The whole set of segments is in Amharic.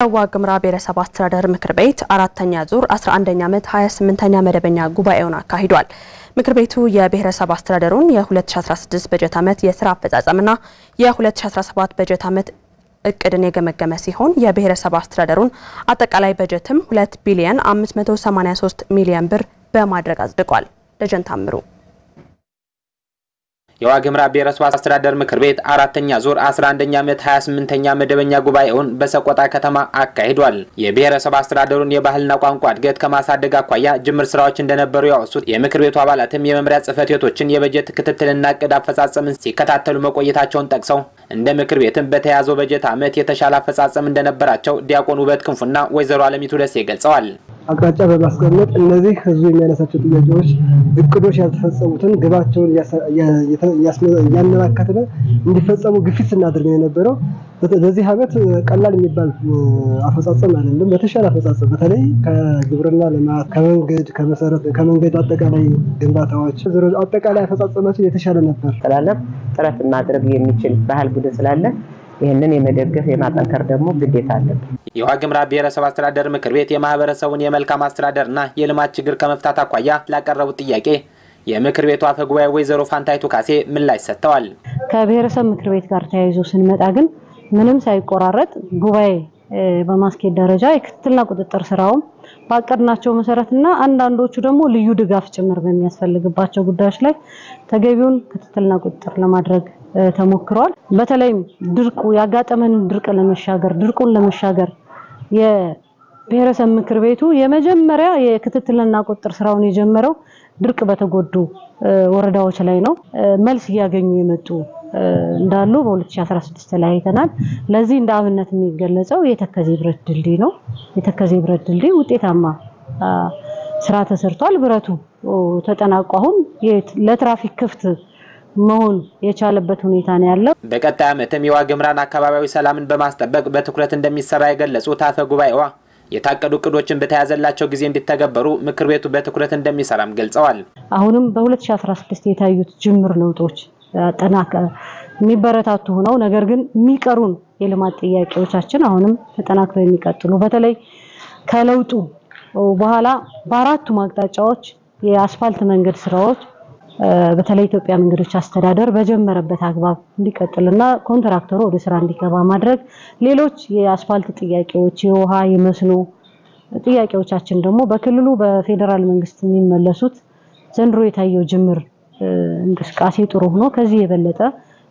የዋግ ኽምራ ብሔረሰብ አስተዳደር ምክር ቤት አራተኛ ዙር 11ኛ ዓመት 28ኛ መደበኛ ጉባኤውን አካሂዷል። ምክር ቤቱ የብሔረሰብ አስተዳደሩን የ2016 በጀት ዓመት የስራ አፈጻጸምና የ2017 በጀት ዓመት እቅድን የገመገመ ሲሆን የብሔረሰብ አስተዳደሩን አጠቃላይ በጀትም 2 ቢሊዮን 583 ሚሊዮን ብር በማድረግ አጽድቋል። ደጀን ታምሩ የዋግ ብሔረሰብ አስተዳደር ምክር ቤት አራተኛ ዙር 11ኛ ዓመት 28ኛ መደበኛ ጉባኤውን በሰቆጣ ከተማ አካሂዷል። የብሔረሰብ አስተዳደሩን የባህልና ቋንቋ እድገት ከማሳደግ አኳያ ጅምር ስራዎች እንደነበሩ ያወሱት የምክር ቤቱ አባላትም የመምሪያ ጽሕፈት ቤቶችን የበጀት ክትትልና እቅድ አፈጻጸምን ሲከታተሉ መቆየታቸውን ጠቅሰው እንደ ምክር ቤትም በተያዘው በጀት ዓመት የተሻለ አፈጻጸም እንደነበራቸው ዲያቆን ውበት ክንፉና ወይዘሮ አለሚቱ ደሴ ገልጸዋል። አቅጣጫ በማስቀመጥ እነዚህ ህዝቡ የሚያነሳቸው ጥያቄዎች፣ እቅዶች ያልተፈጸሙትን ግባቸውን እያመላከትን እንዲፈጸሙ ግፊት ስናደርግ የነበረው። በዚህ ዓመት ቀላል የሚባል አፈጻጸም አይደለም። በተሻለ አፈጻጸም በተለይ ከግብርና ልማት፣ ከመንገድ ከመሰረት ከመንገድ አጠቃላይ ግንባታዎች አጠቃላይ አፈጻጸማችን የተሻለ ነበር። ስላለን ጥረት ማድረግ የሚችል ባህል ቡድን ስላለ ይህንን የመደገፍ የማጠንከር ደግሞ ግዴታ አለብን። የዋግ ኽምራ ብሔረሰብ አስተዳደር ምክር ቤት የማህበረሰቡን የመልካም አስተዳደርና የልማት ችግር ከመፍታት አኳያ ላቀረቡት ጥያቄ የምክር ቤቱ አፈ ጉባኤ ወይዘሮ ፋንታይቱ ካሴ ምላሽ ሰጥተዋል። ከብሔረሰብ ምክር ቤት ጋር ተያይዞ ስንመጣ ግን ምንም ሳይቆራረጥ ጉባኤ በማስኬድ ደረጃ የክትትልና ቁጥጥር ስራውም ባቀድናቸው መሰረትና አንዳንዶቹ ደግሞ ልዩ ድጋፍ ጭምር በሚያስፈልግባቸው ጉዳዮች ላይ ተገቢውን ክትትልና ቁጥጥር ለማድረግ ተሞክሯል። በተለይም ድርቁ ያጋጠመንን ድርቅ ለመሻገር ድርቁን ለመሻገር የብሔረሰብ ምክር ቤቱ የመጀመሪያ የክትትልና ቁጥጥር ስራውን የጀመረው ድርቅ በተጎዱ ወረዳዎች ላይ ነው። መልስ እያገኙ የመጡ እንዳሉ በ2016 ላይ አይተናል። ለዚህ እንደ አብነት የሚገለጸው የተከዜ ብረት ድልድይ ነው። የተከዜ ብረት ድልድይ ውጤታማ ስራ ተሰርቷል። ብረቱ ተጠናቆ አሁን ለትራፊክ ክፍት መሆን የቻለበት ሁኔታ ነው ያለው። በቀጣይ ዓመትም የዋግ ኽምራን አካባቢያዊ ሰላምን በማስጠበቅ በትኩረት እንደሚሰራ የገለጹት አፈ ጉባኤዋ የታቀዱ እቅዶችን በተያዘላቸው ጊዜ እንዲተገበሩ ምክር ቤቱ በትኩረት እንደሚሰራም ገልጸዋል። አሁንም በ2016 የታዩት ጅምር ለውጦች ጠናከ የሚበረታቱ ሆነው ነገር ግን የሚቀሩን የልማት ጥያቄዎቻችን አሁንም ተጠናክረው የሚቀጥሉ በተለይ ከለውጡ በኋላ በአራቱም አቅጣጫዎች የአስፋልት መንገድ ስራዎች በተለይ ኢትዮጵያ መንገዶች አስተዳደር በጀመረበት አግባብ እንዲቀጥልና ኮንትራክተሩ ወደ ስራ እንዲገባ ማድረግ፣ ሌሎች የአስፋልት ጥያቄዎች፣ የውሃ የመስኖ ጥያቄዎቻችን ደግሞ በክልሉ በፌዴራል መንግስት የሚመለሱት ዘንድሮ የታየው ጅምር እንቅስቃሴ ጥሩ ሆኖ ከዚህ የበለጠ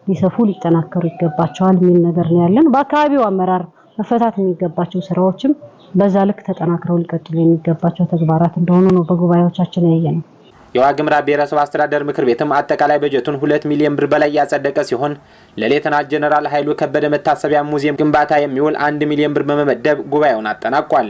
ሊሰፉ ሊጠናከሩ ይገባቸዋል የሚል ነገር ነው ያለን። በአካባቢው አመራር መፈታት የሚገባቸው ስራዎችም በዛ ልክ ተጠናክረው ሊቀጥሉ የሚገባቸው ተግባራት እንደሆኑ ነው በጉባኤዎቻችን ያየ ነው። የዋግ ኽምራ ብሔረሰብ አስተዳደር ምክር ቤትም አጠቃላይ በጀቱን ሁለት ሚሊዮን ብር በላይ ያጸደቀ ሲሆን ለሌተናል ጀነራል ኃይሉ ከበደ መታሰቢያ ሙዚየም ግንባታ የሚውል አንድ ሚሊዮን ብር በመመደብ ጉባኤውን አጠናቋል።